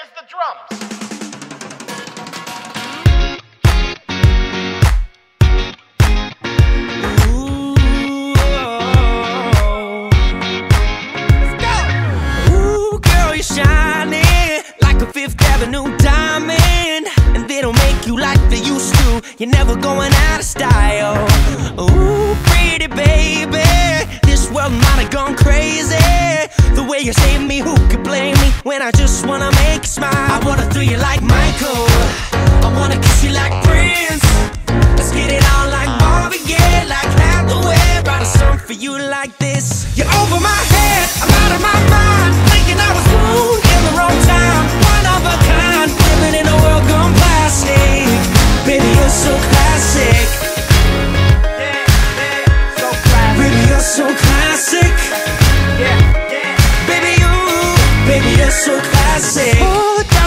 Where's the drums? Oh. Ooh, girl, you're shining like a Fifth Avenue diamond. And they don't make you like they used to. You're never going out of style. Way you save me, who could blame me? When I just wanna make you smile. I wanna throw you like Michael. I wanna kiss you like Prince. Let's get it on like Marvin Gaye, like Hathaway. Write a song for you like this. You're over my head, I'm out of my mind.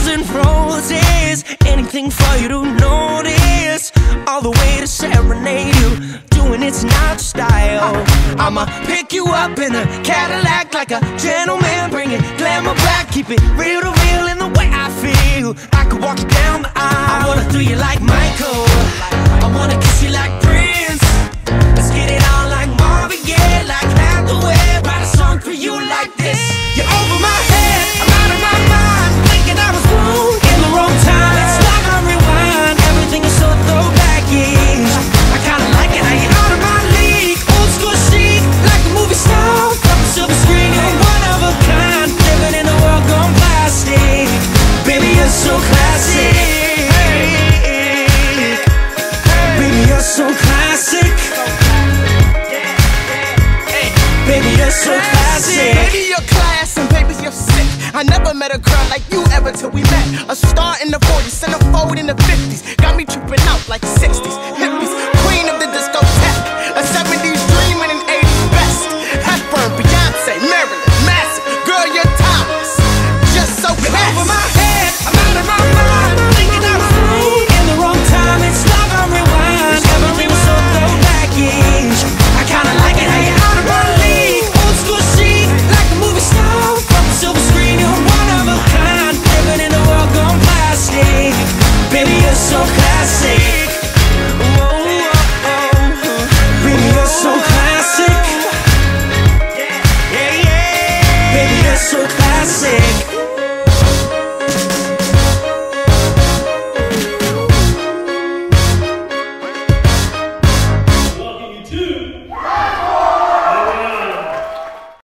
Dozen roses, anything for you to notice. All the way to serenade you, doing it's not style. I'ma pick you up in a Cadillac like a gentleman, bring it glamour back, keep it reel to reel in the way I feel. I could walk so classic. Baby, you're class and baby, you're sick. I never met a girl like you ever till we met. A star in the 40s, centerfold in the 50s. Got me tripping out like 60s. So classic.